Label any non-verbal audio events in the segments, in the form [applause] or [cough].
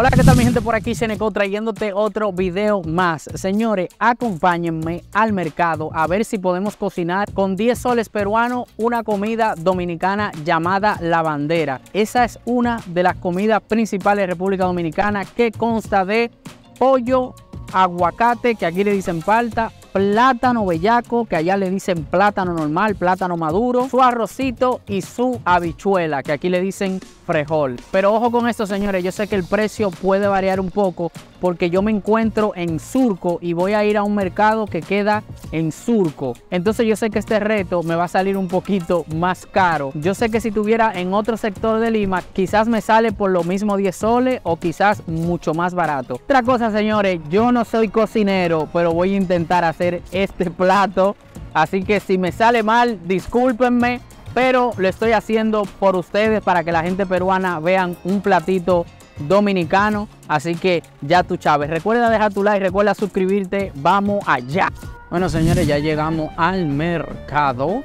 Hola, ¿qué tal mi gente? Por aquí Seneco trayéndote otro video más. Señores, acompáñenme al mercado a ver si podemos cocinar con 10 soles peruanos una comida dominicana llamada la bandera. Esa es una de las comidas principales de República Dominicana que consta de pollo, aguacate, que aquí le dicen palta, plátano bellaco, que allá le dicen plátano normal, plátano maduro, su arrocito y su habichuela, que aquí le dicen frejol. Pero ojo con esto, señores, yo sé que el precio puede variar un poco porque yo me encuentro en Surco y voy a ir a un mercado que queda en Surco. Entonces yo sé que este reto me va a salir un poquito más caro. Yo sé que si tuviera en otro sector de Lima, quizás me sale por lo mismo 10 soles o quizás mucho más barato. Otra cosa, señores, yo no soy cocinero, pero voy a intentar hacer este plato. Así que si me sale mal, discúlpenme, pero lo estoy haciendo por ustedes para que la gente peruana vean un platito dominicano. Así que ya tú, Chávez, recuerda dejar tu like, recuerda suscribirte. Vamos allá. Bueno, señores, ya llegamos al mercado.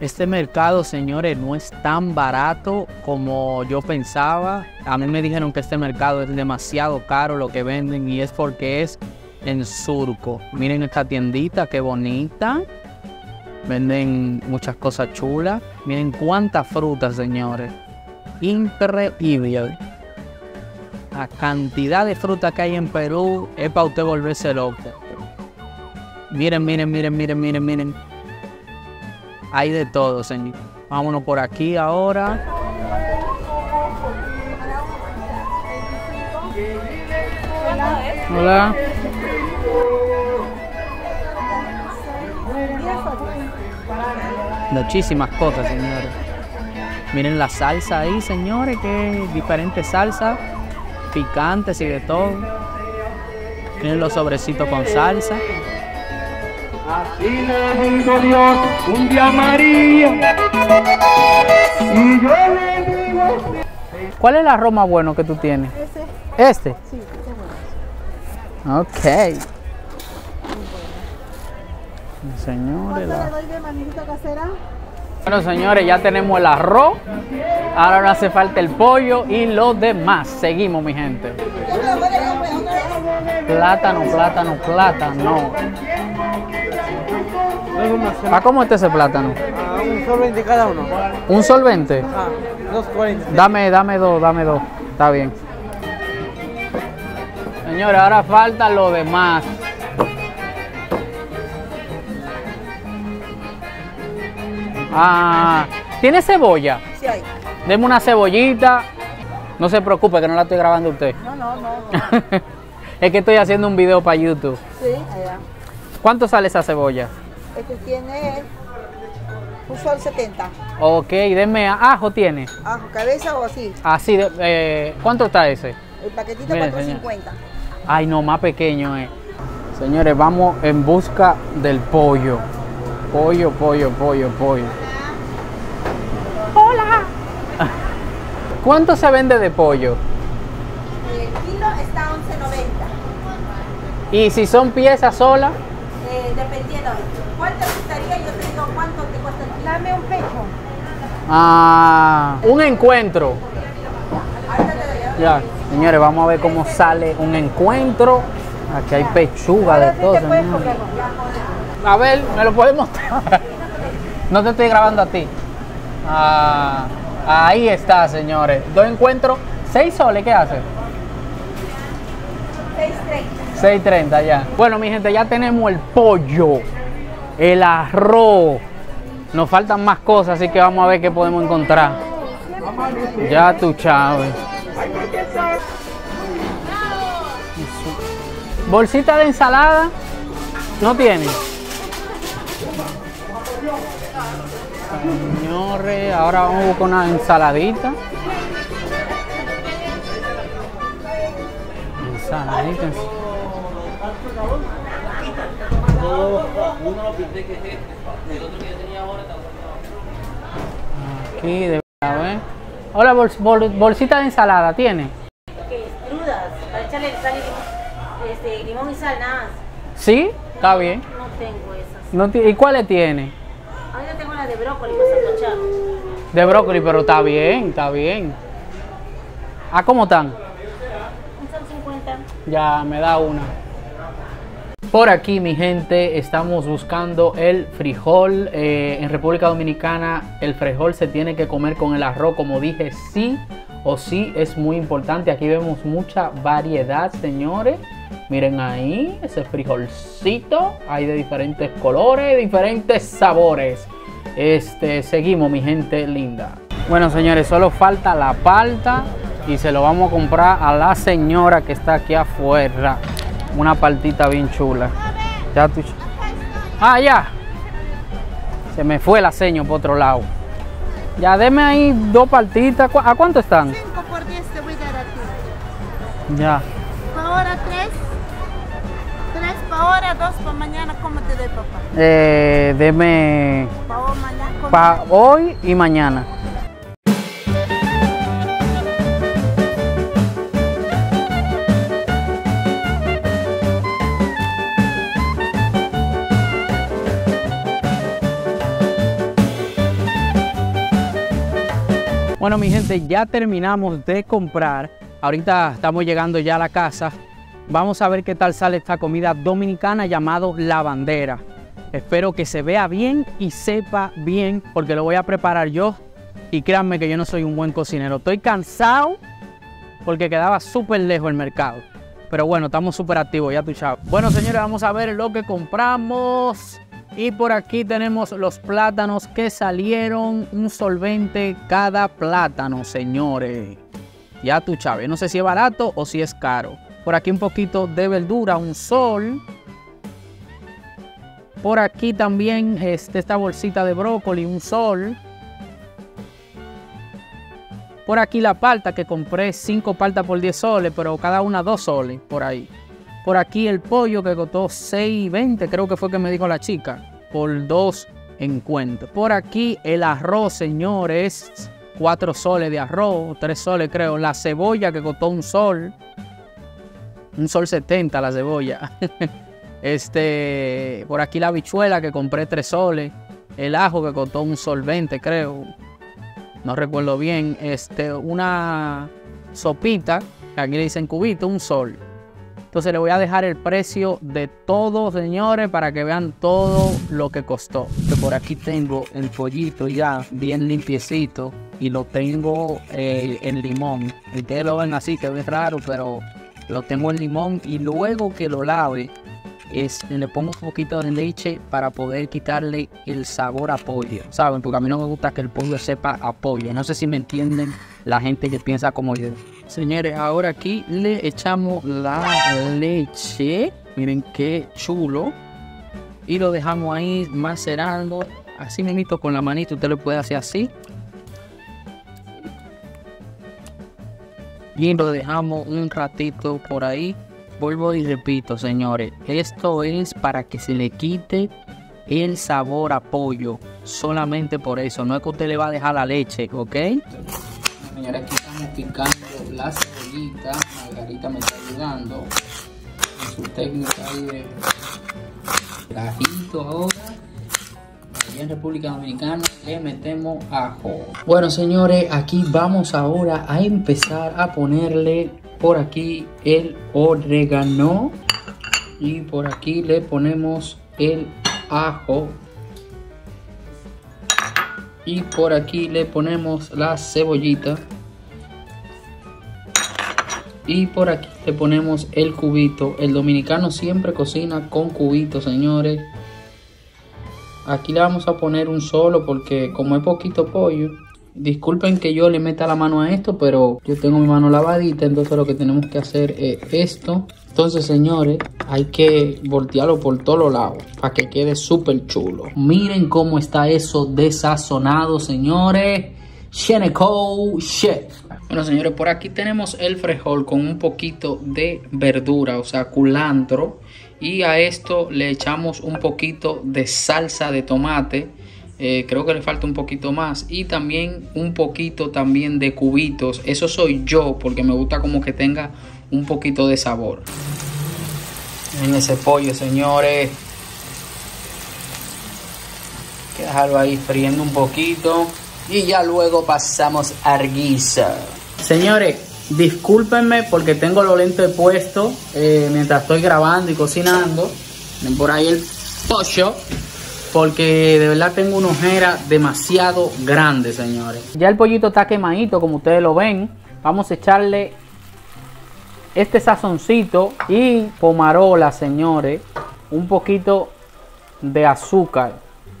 Este mercado, señores, no es tan barato como yo pensaba. A mí me dijeron que este mercado es demasiado caro lo que venden y es porque es en Surco. Miren esta tiendita, qué bonita. Venden muchas cosas chulas. Miren cuántas frutas, señores. Increíble. La cantidad de fruta que hay en Perú es para usted volverse loco. Miren, miren, miren, miren, miren, miren. Hay de todo, señor. Vámonos por aquí ahora. Hola. Muchísimas cosas, señores. Miren la salsa ahí, señores, que diferentes salsas, picantes y de todo. Miren los sobrecitos con salsa. Así le digo Dios un día María. Y yo le digo. ¿Cuál es el arroz más bueno que tú tienes? Ese, Este. sí, ese es bueno. Ok. ¿Cuánto Señores, la-? Bueno, señores, ya tenemos el arroz. Ahora no hace falta el pollo y lo demás. Seguimos, mi gente. Plátano, plátano, plátano. ¿A cómo está ese plátano? Ah, un sol 20 cada uno. ¿Un solvente? Ah, 2.40. Dame, dame dos, dame dos. Está bien. Señores, ahora falta lo demás. Ah, ¿tiene cebolla? Sí hay. Deme una cebollita. No se preocupe que no la estoy grabando usted. No, no, no. no. [laughs] es que estoy haciendo un video para YouTube. Sí, allá. ¿Cuánto sale esa cebolla? Este tiene un sol 70. Ok, denme ajo tiene. Ajo, cabeza o así. Así, de- eh, ¿cuánto está ese? El paquetito Mire, 4.50. Ay, no, más pequeño eh. Señores, vamos en busca del pollo. Pollo, pollo, pollo, pollo. ¿Cuánto se vende de pollo? El kilo está a 11.90. Y si son piezas solas, Eh, dependiendo. ¿Cuál te gustaría? Yo te digo cuánto te cuesta el kilo. Dame un pecho. ah, un encuentro. Ahorita te doy. Ya, señores, vamos a ver cómo sale un encuentro. Aquí hay pechuga de todo. A ver, ¿me lo puedes mostrar? [laughs] No te estoy grabando a ti. Ah, ahí está, señores. Dos encuentros, seis soles, ¿qué hace? 6.30. 6.30 ya. Bueno, mi gente, ya tenemos el pollo, el arroz. Nos faltan más cosas, así que vamos a ver qué podemos encontrar. Ya tú, Chávez. Bolsita de ensalada. No tiene. Señores, ahora vamos a buscar una ensaladita. Ensaladita. Aquí, de verdad, ¿ves? Hola, bols- bol- bolsita de ensalada, ¿tiene? crudas, para echarle sal y este, limón y sal, nada más. ¿Sí? Está bien. No tengo esas. ¿Y cuáles tiene? De brócoli para. De brócoli, pero está bien, está bien. ¿Ah, cómo están? Un cuenta. Ya, me da una. Por aquí, mi gente, estamos buscando el frijol. Eh, en República Dominicana, el frijol se tiene que comer con el arroz, como dije, sí o sí, es muy importante. Aquí vemos mucha variedad, señores. Miren ahí, ese frijolcito. Hay de diferentes colores, diferentes sabores. Este, seguimos, mi gente linda. Bueno, señores, solo falta la palta y se lo vamos a comprar a la señora que está aquí afuera. Una partita bien chula. Ya tú. Ah, ya. Se me fue la seño por otro lado. Ya deme ahí dos partitas. ¿Cu- ¿A cuánto están? 5 por 10 te voy a dar a ti. Ya. Ahora 3. 3 para ahora, 2 para mañana. ¿Cómo te doy, papá? Eh, deme para hoy y mañana. Bueno, mi gente, ya terminamos de comprar. Ahorita estamos llegando ya a la casa. Vamos a ver qué tal sale esta comida dominicana llamado la bandera. Espero que se vea bien y sepa bien porque lo voy a preparar yo. Y créanme que yo no soy un buen cocinero. Estoy cansado porque quedaba súper lejos el mercado. Pero bueno, estamos súper activos, ya tú sabes. Bueno, señores, vamos a ver lo que compramos. Y por aquí tenemos los plátanos que salieron un solvente cada plátano, señores. Ya tú sabes, no sé si es barato o si es caro. Por aquí un poquito de verdura, un sol. Por aquí también este, esta bolsita de brócoli, un sol. Por aquí la palta que compré 5 paltas por 10 soles, pero cada una 2 soles por ahí. Por aquí el pollo que costó 6.20, creo que fue que me dijo la chica, por 2 en cuenta. Por aquí el arroz, señores, 4 soles de arroz, 3 soles creo. La cebolla que costó un sol, un sol 70 la cebolla. este, por aquí la habichuela que compré 3 soles. El ajo que costó un sol 20 creo no recuerdo bien, este, una sopita, aquí le dicen cubito, un sol. Entonces le voy a dejar el precio de todo, señores, para que vean todo lo que costó. Por aquí tengo el pollito ya bien limpiecito y lo tengo eh, en limón. Ustedes lo ven así, que es raro, pero lo tengo en limón y luego que lo lave, es, le pongo un poquito de leche para poder quitarle el sabor a pollo, ¿saben? Porque a mí no me gusta que el pollo sepa a pollo. No sé si me entienden la gente que piensa como yo. Señores, ahora aquí le echamos la leche. Miren qué chulo. Y lo dejamos ahí macerando. Así mismo con la manito, usted lo puede hacer así. Y lo dejamos un ratito por ahí. Vuelvo y repito, señores, esto es para que se le quite el sabor a pollo. Solamente por eso, no es que usted le va a dejar la leche, ¿ok? Señores, aquí estamos picando la cebollita. Margarita me está ayudando en su técnica ahí de trajito ahora. En República Dominicana le metemos ajo. Bueno, señores, aquí vamos ahora a empezar a ponerle por aquí el orégano y por aquí le ponemos el ajo. Y por aquí le ponemos la cebollita. Y por aquí le ponemos el cubito. El dominicano siempre cocina con cubitos señores aquí le vamos a poner un solo porque como es poquito pollo Disculpen que yo le meta la mano a esto, pero yo tengo mi mano lavadita, entonces lo que tenemos que hacer es esto. Entonces, señores, hay que voltearlo por todos los lados para que quede súper chulo. Miren cómo está eso desazonado, señores. Sheneco Chef. Bueno, señores, por aquí tenemos el frijol con un poquito de verdura, o sea, culantro. Y a esto le echamos un poquito de salsa de tomate. Eh, creo que le falta un poquito más y también un poquito también de cubitos. Eso soy yo porque me gusta como que tenga un poquito de sabor. En ese pollo señores. Hay que dejarlo ahí friendo un poquito. Y ya luego pasamos a guisa señores Discúlpenme porque tengo los lentes puestos eh, mientras estoy grabando y cocinando. Ven por ahí el pollo. Porque de verdad tengo una ojera demasiado grande, señores. Ya el pollito está quemadito, como ustedes lo ven. Vamos a echarle este sazoncito y pomarola, señores. Un poquito de azúcar.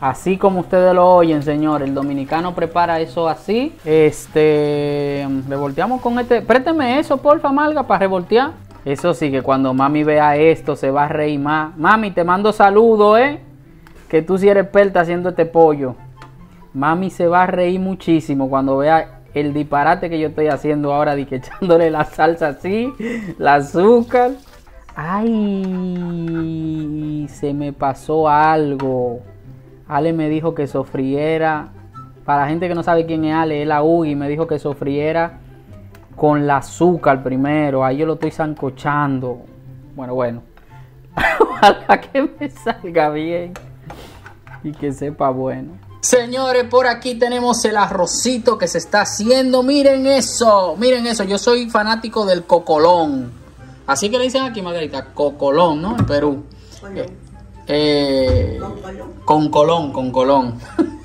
Así como ustedes lo oyen, señores. El dominicano prepara eso así. Este. Revolteamos con este. Présteme eso, porfa, Malga, para revoltear. Eso sí, que cuando mami vea esto se va a reír más. Mami, te mando saludos, ¿eh? Que tú sí eres experta haciendo este pollo. Mami se va a reír muchísimo cuando vea el disparate que yo estoy haciendo ahora de que echándole la salsa así, el azúcar. Ay, se me pasó algo. Ale me dijo que sofriera. Para la gente que no sabe quién es Ale, es la Ugi. Me dijo que sofriera con el azúcar primero. Ahí yo lo estoy zancochando. Bueno, bueno. [laughs] Ojalá que me salga bien y que sepa bueno. Señores, por aquí tenemos el arrocito que se está haciendo. Miren eso, miren eso. Yo soy fanático del cocolón. Así que le dicen aquí, Margarita, cocolón, ¿no? En Perú. Eh, eh, con colón, con colón. [laughs]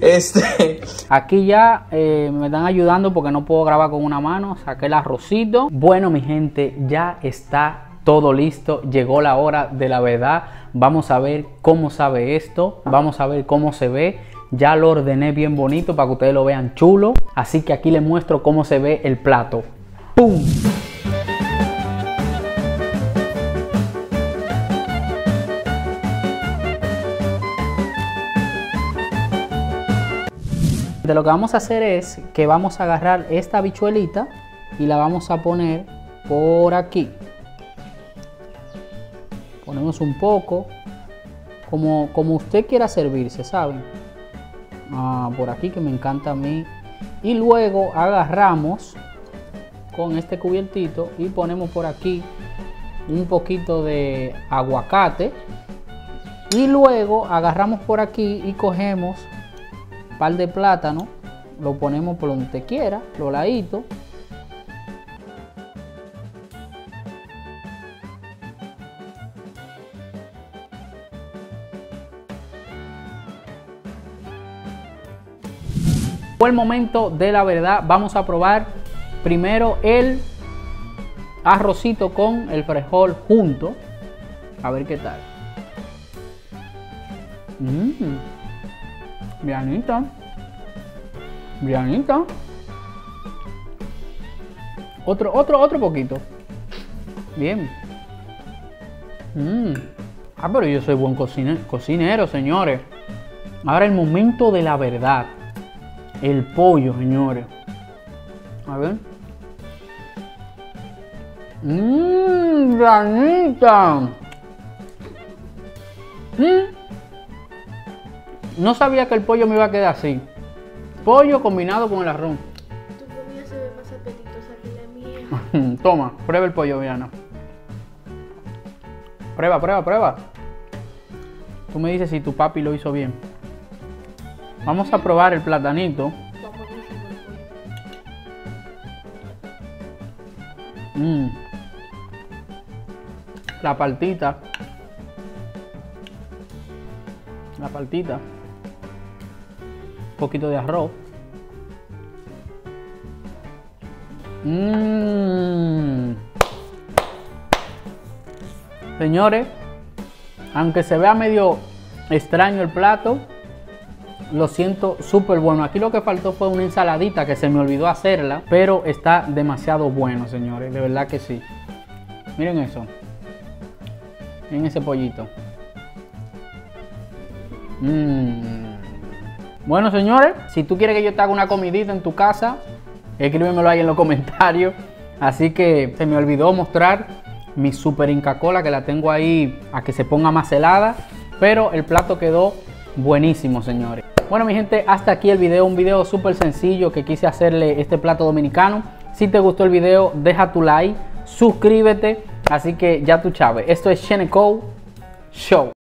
Este, aquí ya eh, me están ayudando porque no puedo grabar con una mano. Saqué el arrocito. Bueno, mi gente, ya está todo listo. Llegó la hora de la verdad. Vamos a ver cómo sabe esto. Vamos a ver cómo se ve. Ya lo ordené bien bonito para que ustedes lo vean chulo. Así que aquí les muestro cómo se ve el plato. ¡Pum! De lo que vamos a hacer es que vamos a agarrar esta bichuelita y la vamos a poner por aquí. Ponemos un poco, como, como usted quiera servirse, ¿saben? Ah, por aquí que me encanta a mí. Y luego agarramos con este cubiertito y ponemos por aquí un poquito de aguacate. Y luego agarramos por aquí y cogemos par de plátano, lo ponemos por donde quiera, lo ladito. Fue el momento de la verdad. Vamos a probar primero el arrocito con el frijol junto. A ver qué tal. Mmm. Bianita. Bianita. Otro, otro, otro poquito. Bien. Mm. Ah, pero yo soy buen cocinero, señores. Ahora el momento de la verdad. El pollo, señores. A ver. Mmm, Bianita. Mmm. No sabía que el pollo me iba a quedar así. Pollo combinado con el arroz. Tu comida se ve más apetitosa que la mía. [laughs] Toma, prueba el pollo, Viana. Prueba, prueba, prueba. Tú me dices si tu papi lo hizo bien. Vamos a probar el platanito. Mm. La partita. La partita. Poquito de arroz. Mmm. Señores, aunque se vea medio extraño el plato, lo siento súper bueno. Aquí lo que faltó fue una ensaladita que se me olvidó hacerla, pero está demasiado bueno, señores. De verdad que sí. Miren eso. Miren ese pollito. Mm. Bueno, señores, si tú quieres que yo te haga una comidita en tu casa, escríbemelo ahí en los comentarios. Así que se me olvidó mostrar mi super Inca Cola que la tengo ahí a que se ponga más helada. Pero el plato quedó buenísimo, señores. Bueno, mi gente, hasta aquí el video. Un video súper sencillo que quise hacerle este plato dominicano. Si te gustó el video, deja tu like, suscríbete. Así que ya tú sabes, esto es Sheneco Show.